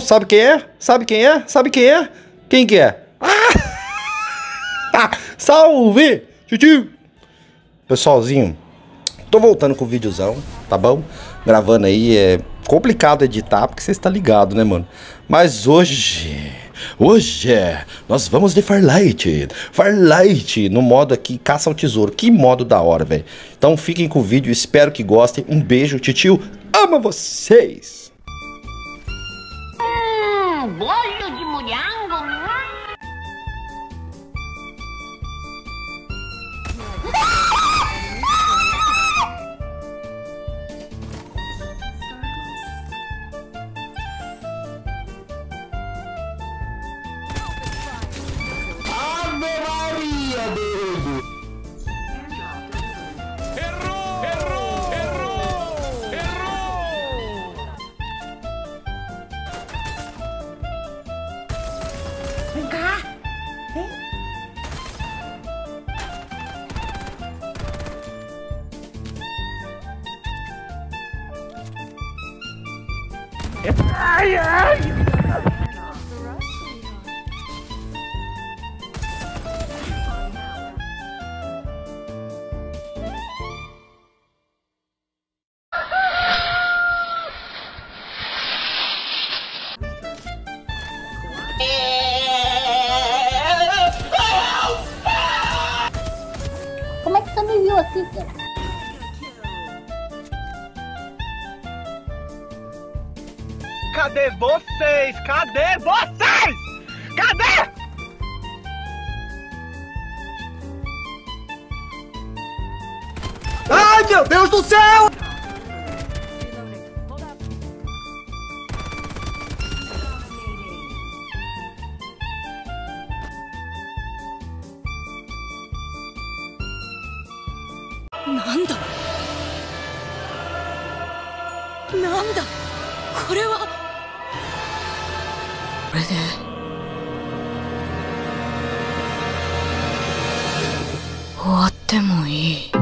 Sabe quem é? Sabe quem é? Sabe quem é? Quem que é? Ah! Salve! Tio! Pessoalzinho, tô voltando com o videozão, tá bom? Gravando aí, é complicado editar, porque você está ligado, né, mano? Mas hoje, hoje, nós vamos de Farlight, Farlight, no modo aqui, caça ao tesouro. Que modo da hora, velho. Então fiquem com o vídeo, espero que gostem. Um beijo, titio, amo vocês! Hum, bolho de mulhango. Como é que você me viu assim, cara? Cadê vocês? Cadê vocês? Cadê? Ai, meu Deus do céu! Nanda? Nanda? これは これで終わってもいい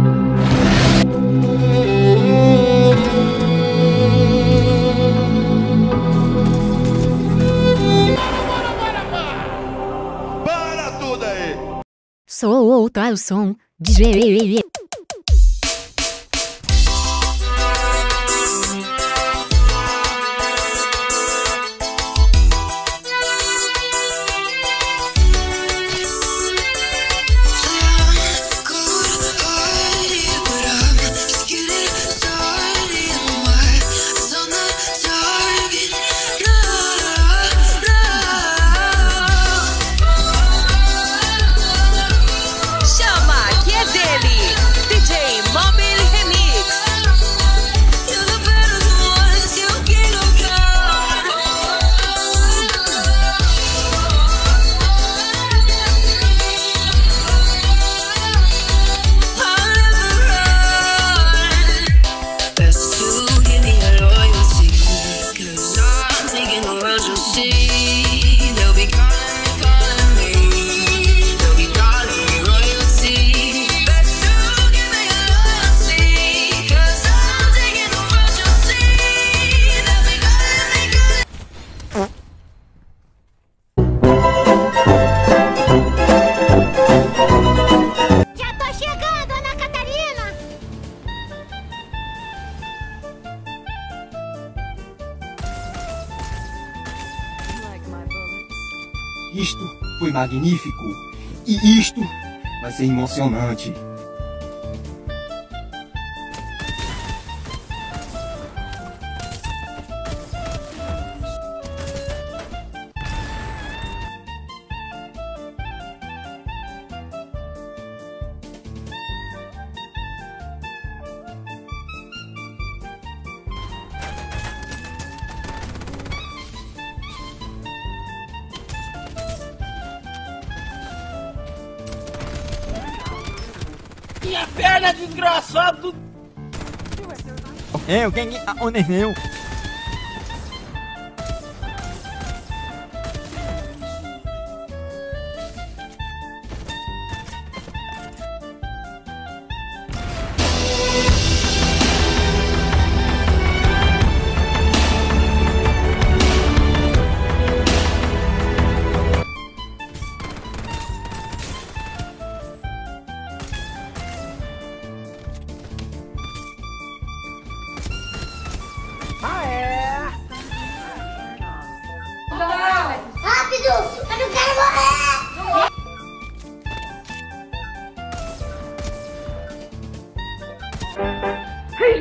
solta o som. DJ. Isto foi magnífico. E isto vai ser emocionante. Minha perna, desgraçado! Eu, quem aconteceu?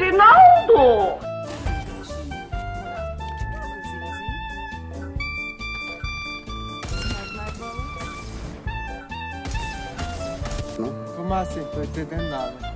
Reginaldo! Como assim? Tô entendendo nada.